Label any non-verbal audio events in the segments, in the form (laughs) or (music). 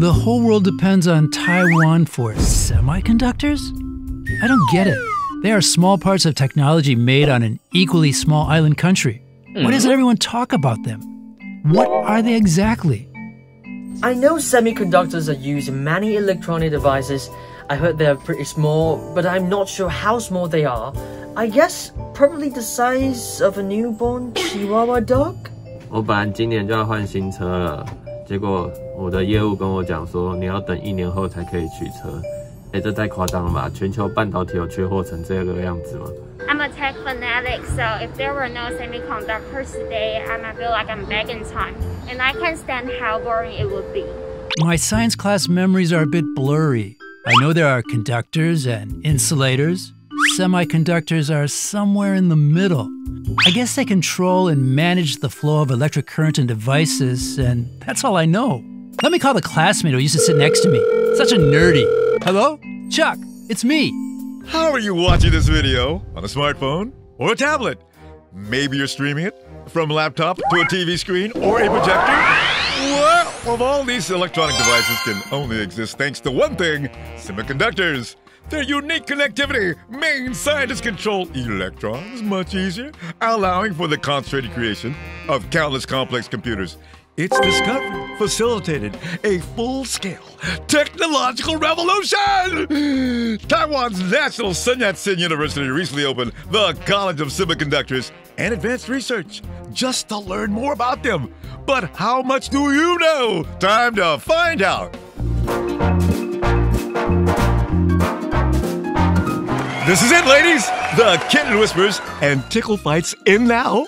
The whole world depends on Taiwan for semiconductors? I don't get it. They are small parts of technology made on an equally small island country. Why doesn't everyone talk about them? What are they exactly? I know semiconductors are used in many electronic devices. I heard they're pretty small, but I'm not sure how small they are. I guess probably the size of a newborn Chihuahua dog? (laughs) 我本来今年就要换新车了， 结果我的业务跟我讲说，你要等一年后才可以取车。哎，这太夸张了吧？全球半导体有缺货成这个样子吗？ I'm a tech fanatic, so if there were no semiconductors today, I might feel like I'm back in time. And I can't stand how boring it would be. My science class memories are a bit blurry. I know there are conductors and insulators. Semiconductors are somewhere in the middle. I guess they control and manage the flow of electric current in devices, and that's all I know. Let me call the classmate who used to sit next to me. Such a nerdy. Hello? Chuck, it's me. How are you watching this video? On a smartphone or a tablet? Maybe you're streaming it from a laptop to a TV screen or a projector? Well, of all these electronic devices can only exist thanks to one thing semiconductors. Their unique connectivity means scientists control electrons much easier, allowing for the concentrated creation of countless complex computers. Its discovery facilitated a full scale technological revolution! Taiwan's National Sun Yat sen University recently opened the College of Semiconductors and Advanced Research just to learn more about them. But how much do you know? Time to find out. This is it, ladies! The Kitten Whispers and Tickle Fights in now.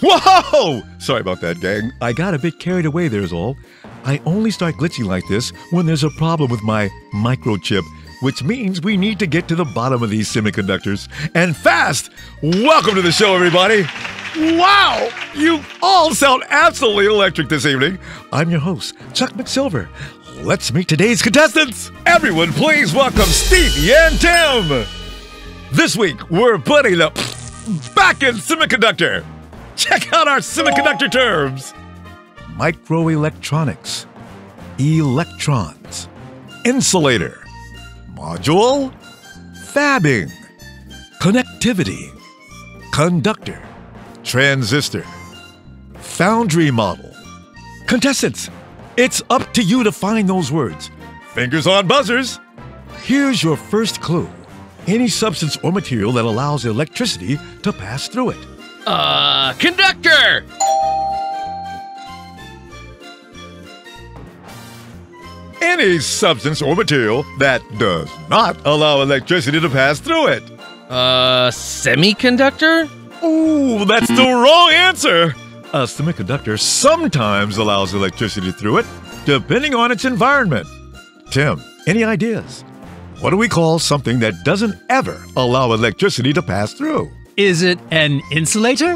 Whoa! Sorry about that, gang. I got a bit carried away, there's all. I only start glitching like this when there's a problem with my microchip, which means we need to get to the bottom of these semiconductors. And fast! Welcome to the show, everybody! Wow! You all sound absolutely electric this evening. I'm your host, Chuck McSilver. Let's meet today's contestants. Everyone, please welcome Stevie and Tim. This week, we're putting the back in semiconductor. Check out our semiconductor terms microelectronics, electrons, insulator, module, fabbing, connectivity, conductor, transistor, foundry model. Contestants, it's up to you to find those words. Fingers on buzzers. Here's your first clue any substance or material that allows electricity to pass through it. Uh, conductor! Any substance or material that does not allow electricity to pass through it. Uh, semiconductor? Ooh, that's the wrong answer. A semiconductor sometimes allows electricity through it, depending on its environment. Tim, any ideas? What do we call something that doesn't ever allow electricity to pass through? Is it an insulator?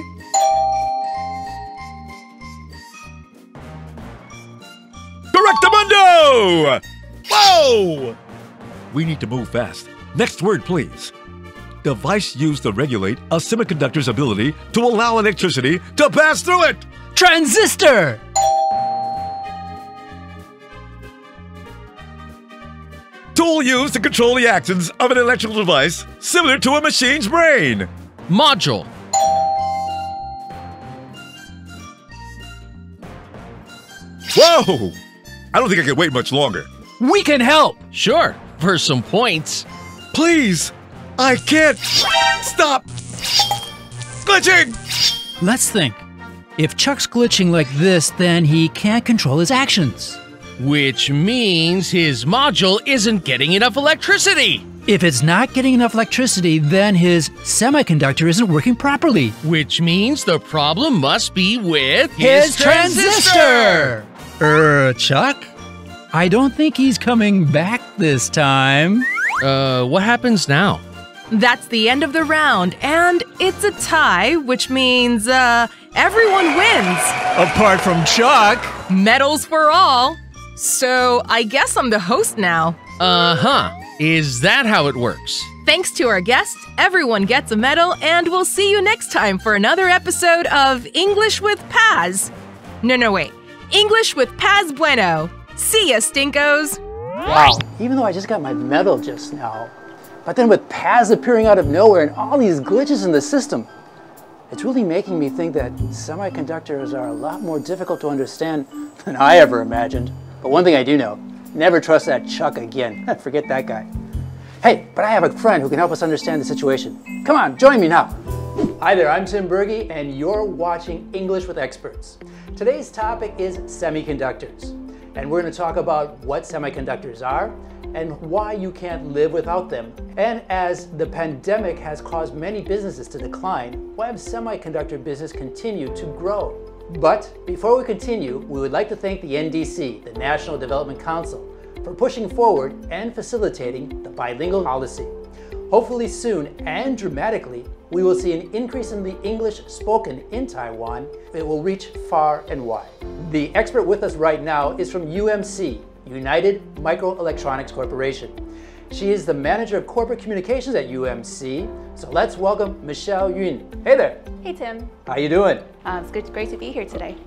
Correctamundo! Whoa! We need to move fast. Next word, please. Device used to regulate a semiconductor's ability to allow electricity to pass through it. Transistor! Tool used to control the actions of an electrical device, similar to a machine's brain. Module. Whoa! I don't think I can wait much longer. We can help! Sure, for some points. Please! I can't stop glitching! Let's think. If Chuck's glitching like this, then he can't control his actions. Which means his module isn't getting enough electricity. If it's not getting enough electricity, then his semiconductor isn't working properly. Which means the problem must be with His transistor! Er, Chuck? I don't think he's coming back this time. Uh, what happens now? That's the end of the round, and it's a tie, which means, uh, everyone wins. Apart from Chuck. Medals for all. So I guess I'm the host now. Uh huh. Is that how it works? Thanks to our guest, everyone gets a medal, and we'll see you next time for another episode of English with Paz. No, no, wait. English with Paz Bueno. See ya, stinkos! Wow, even though I just got my medal just now, but then with paths appearing out of nowhere and all these glitches in the system, it's really making me think that semiconductors are a lot more difficult to understand (laughs) than I ever imagined. But one thing I do know, never trust that Chuck again. (laughs) Forget that guy. Hey, but I have a friend who can help us understand the situation. Come on, join me now. Hi there, I'm Tim Berge, and you're watching English with Experts. Today's topic is semiconductors, and we're going to talk about what semiconductors are and why you can't live without them. And as the pandemic has caused many businesses to decline, why have semiconductor business continued to grow? But before we continue, we would like to thank the NDC, the National Development Council, for pushing forward and facilitating the bilingual policy. Hopefully soon and dramatically, we will see an increase in the English spoken in Taiwan. It will reach far and wide. The expert with us right now is from UMC, United Microelectronics Corporation. She is the manager of corporate communications at UMC. So let's welcome Michelle Yun. Hey there. Hey Tim. How are you doing? Uh, it's good, great to be here today.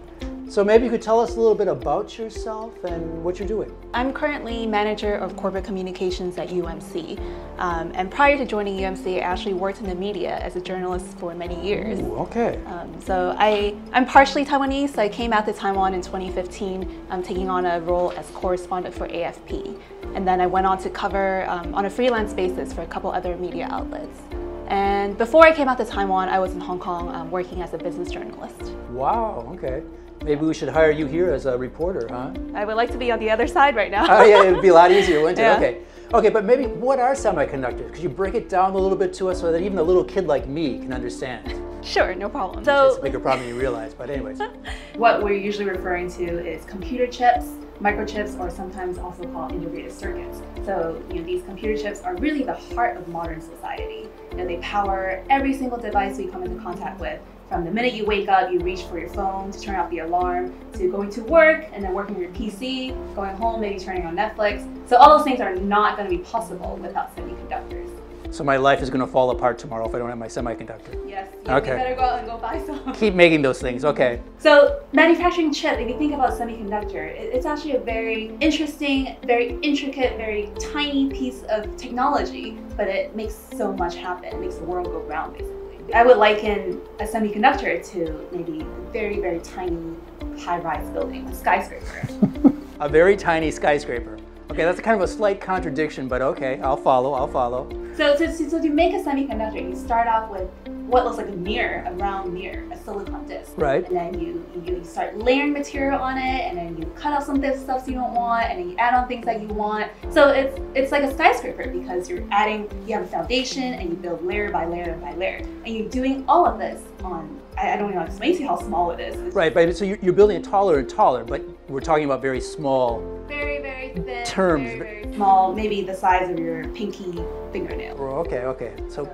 So maybe you could tell us a little bit about yourself and what you're doing. I'm currently manager of corporate communications at UMC. Um, and prior to joining UMC, I actually worked in the media as a journalist for many years. Ooh, okay. Um, so I, I'm partially Taiwanese. So I came out to Taiwan in 2015, um, taking on a role as correspondent for AFP. And then I went on to cover um, on a freelance basis for a couple other media outlets. And before I came out to Taiwan, I was in Hong Kong um, working as a business journalist. Wow, okay. Maybe we should hire you here as a reporter, huh? I would like to be on the other side right now. oh yeah, it'd be a lot easier, wouldn't it? Yeah. Okay. Okay, but maybe what are semiconductors? Could you break it down a little bit to us so that even a little kid like me can understand? Sure, no problem. it's So a bigger problem than you realize, but anyways. (laughs) What we're usually referring to is computer chips, microchips, or sometimes also called integrated circuits. So, you know, these computer chips are really the heart of modern society. You know, they power every single device we come into contact with. From the minute you wake up, you reach for your phone to turn off the alarm, to going to work and then working on your PC, going home, maybe turning on Netflix. So all those things are not going to be possible without semiconductors. So my life is going to fall apart tomorrow if I don't have my semiconductor. Yes, you Okay. better go out and go buy some. (laughs) Keep making those things, okay. So manufacturing chip, if you think about semiconductor, it's actually a very interesting, very intricate, very tiny piece of technology, but it makes so much happen. It makes the world go round, basically. I would liken a semiconductor to maybe a very, very tiny high-rise building, a skyscraper. (laughs) A very tiny skyscraper. Okay, that's kind of a slight contradiction, but okay, I'll follow, I'll follow. So, so, so, so to make a semiconductor, you start off with what looks like a mirror, a round mirror, a silicon disc. Right. And then you, you, start layering material on it, and then you cut out some of the stuff you don't want, and then you add on things that you want. So it's it's like a skyscraper because you're adding, you have a foundation, and you build layer by layer by layer, and you're doing all of this on. I, I don't even know how to explain to you how small it is. It's Right, but so you're you're building it taller and taller, but we're talking about very small. very, very thin, Terms. very, very small, maybe the size of your pinky fingernail. Oh, Okay, okay. So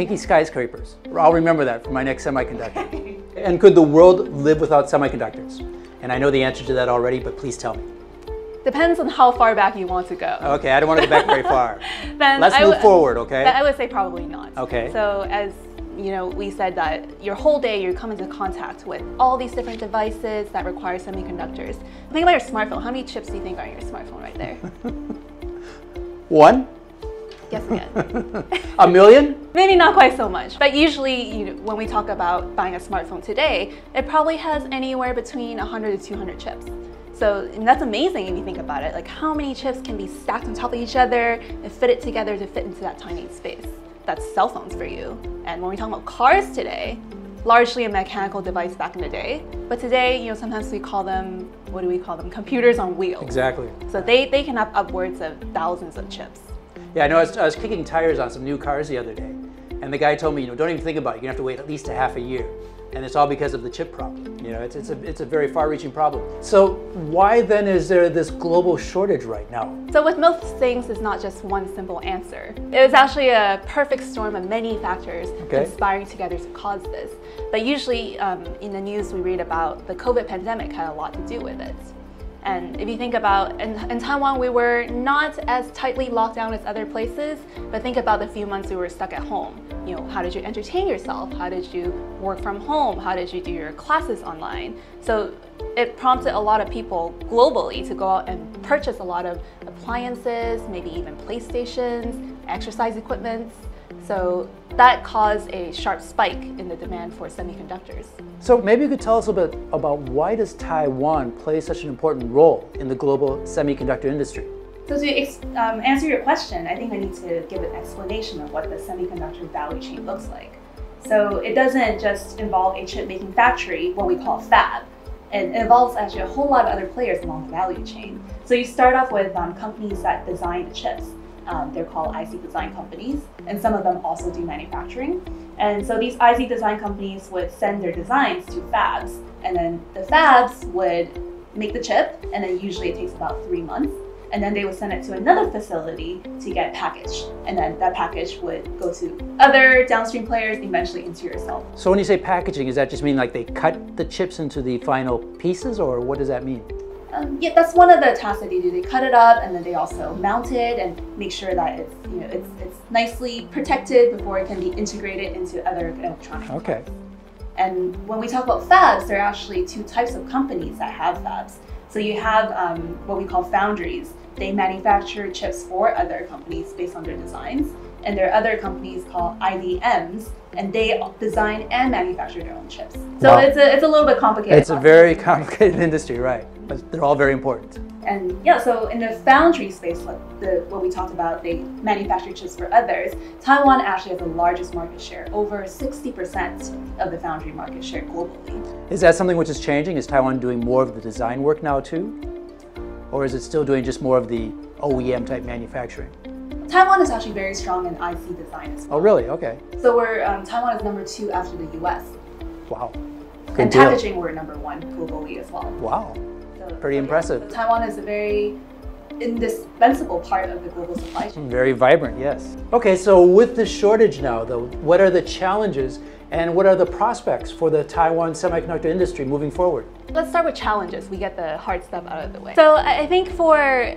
pinky skyscrapers. I'll remember that for my next semiconductor. (laughs) and could the world live without semiconductors? And I know the answer to that already, but please tell me. Depends on how far back you want to go. Okay, I don't want to go back very far. (laughs) Then Let's move forward, okay? I would say probably not. Okay. So as you know, we said that your whole day you come into contact with all these different devices that require semiconductors. Think about your smartphone. How many chips do you think are in your smartphone right there? (laughs) One? Guess again. A million? (laughs) Maybe not quite so much, but usually you know, when we talk about buying a smartphone today, it probably has anywhere between 100 to 200 chips. So that's amazing if you think about it. Like how many chips can be stacked on top of each other and fit it together to fit into that tiny space? That's cell phones for you. And when we talk about cars today, largely a mechanical device back in the day, but today, you know, sometimes we call them, what do we call them? Computers on wheels. Exactly. So they, they can have upwards of thousands of chips. Yeah, I know. I was, I was kicking tires on some new cars the other day, and the guy told me, you know, don't even think about it. You're gonna have to wait at least a half a year, and it's all because of the chip problem. You know, it's it's a it's a very far-reaching problem. So why then is there this global shortage right now? So with most things, it's not just one simple answer. It was actually a perfect storm of many factors Okay. conspiring together to cause this. But usually um, in the news, we read about the COVID pandemic had a lot to do with it. And if you think about, in, in, Taiwan, we were not as tightly locked down as other places, but think about the few months we were stuck at home. You know, how did you entertain yourself? How did you work from home? How did you do your classes online? So it prompted a lot of people globally to go out and purchase a lot of appliances, maybe even PlayStations, exercise equipments. So that caused a sharp spike in the demand for semiconductors. So maybe you could tell us a bit about why does Taiwan play such an important role in the global semiconductor industry? So to um, answer your question, I think I need to give an explanation of what the semiconductor value chain looks like. So it doesn't just involve a chip making factory, what we call fab. It involves actually a whole lot of other players along the value chain. So you start off with um, companies that design the chips. Um, they're called IC design companies, and some of them also do manufacturing. And so these IC design companies would send their designs to fabs, and then the fabs would make the chip, and then usually it takes about three months. And then they would send it to another facility to get packaged. And then that package would go to other downstream players, eventually into yourself. So when you say packaging, does that just mean like they cut the chips into the final pieces, or what does that mean? Um, yeah, that's one of the tasks that they do. They cut it up and then they also mount it and make sure that it's you know it's it's nicely protected before it can be integrated into other electronics. Okay. And when we talk about fabs, there are actually two types of companies that have fabs. So you have um, what we call foundries. They manufacture chips for other companies based on their designs. And there are other companies called IDMs, and they design and manufacture their own chips. So wow. it's, a, it's a little bit complicated. It's a very (laughs) complicated industry, right? But they're all very important. And yeah, so in the foundry space, like the what we talked about, they manufacture chips for others. Taiwan actually has the largest market share, over 60% of the foundry market share globally. Is that something which is changing? Is Taiwan doing more of the design work now too? Or is it still doing just more of the OEM type manufacturing? Taiwan is actually very strong in IC design as well. Oh, really? Okay. So we're um, Taiwan is number two after the U.S. Wow. Good and deal. packaging, we're number one globally as well. Wow. So, Pretty so, impressive. Yeah, Taiwan is a very indispensable part of the global supply chain. Very vibrant, yes. Okay, so with the shortage now, though, what are the challenges and what are the prospects for the Taiwan semiconductor industry moving forward? Let's start with challenges. We get the hard stuff out of the way. So I think for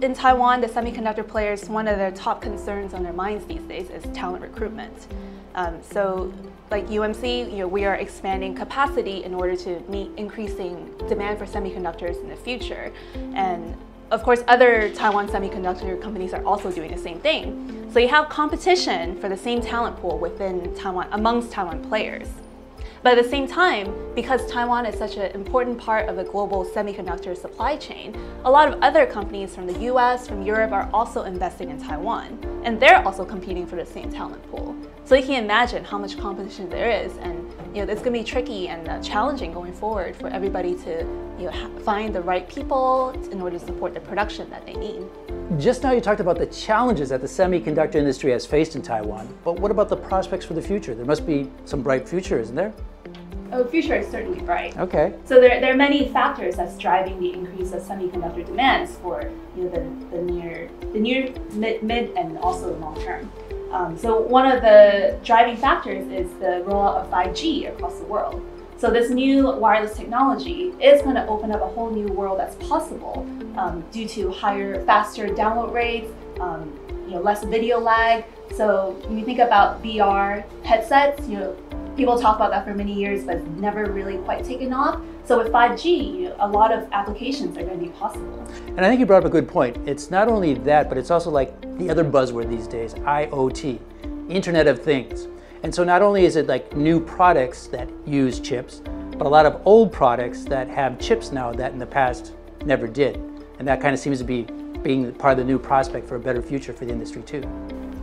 in Taiwan, the semiconductor players, one of their top concerns on their minds these days is talent recruitment. Um, so like UMC, you know, we are expanding capacity in order to meet increasing demand for semiconductors in the future. And of course, other Taiwan semiconductor companies are also doing the same thing. So you have competition for the same talent pool within Taiwan, amongst Taiwan players. But at the same time, because Taiwan is such an important part of the global semiconductor supply chain, a lot of other companies from the US, from Europe are also investing in Taiwan. And they're also competing for the same talent pool. So you can imagine how much competition there is and you know, it's going to be tricky and uh, challenging going forward for everybody to you know, find the right people in order to support the production that they need. Just now you talked about the challenges that the semiconductor industry has faced in Taiwan, but what about the prospects for the future? There must be some bright future, isn't there? Oh, future is certainly bright. Okay. So there, there are many factors that's driving the increase of semiconductor demands for you know the, the near the near mid, mid and also long term. Um, so one of the driving factors is the rollout of 5G across the world. So this new wireless technology is going to open up a whole new world that's possible um, due to higher, faster download rates, um, you know, less video lag. So when you think about VR headsets, you know, people talk about that for many years, but never really quite taken off. So with 5G, a lot of applications are going to be possible. And I think you brought up a good point. It's not only that, but it's also like the other buzzword these days, IoT, Internet of Things. And so not only is it like new products that use chips, but a lot of old products that have chips now that in the past never did. And that kind of seems to be being part of the new prospect for a better future for the industry too.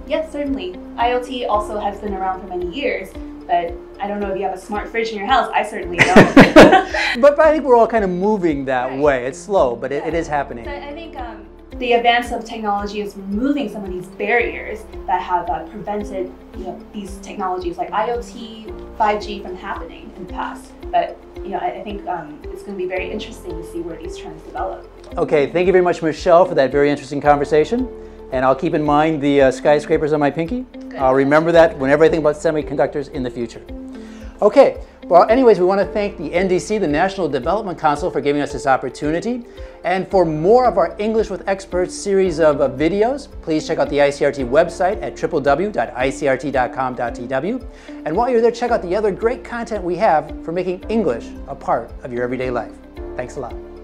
Yes, certainly. IoT also has been around for many years, but I don't know if you have a smart fridge in your house. I certainly (laughs) don't. (laughs) but, but, I think we're all kind of moving that right. way. It's slow, but it, yeah. it is happening. So I think um, the advance of technology is removing some of these barriers that have uh, prevented you know, these technologies like IoT, 5G from happening in the past. But you know, I, I think um, it's going to be very interesting to see where these trends develop. Okay, thank you very much, Michelle, for that very interesting conversation. And I'll keep in mind the uh, skyscrapers on my pinky. Good. I'll remember that whenever I think about semiconductors in the future. Okay, well, anyways, we want to thank the NDC, the National Development Council, for giving us this opportunity. And for more of our English with Experts series of uh, videos, please check out the ICRT website at www.icrt.com.tw. And while you're there, check out the other great content we have for making English a part of your everyday life. Thanks a lot.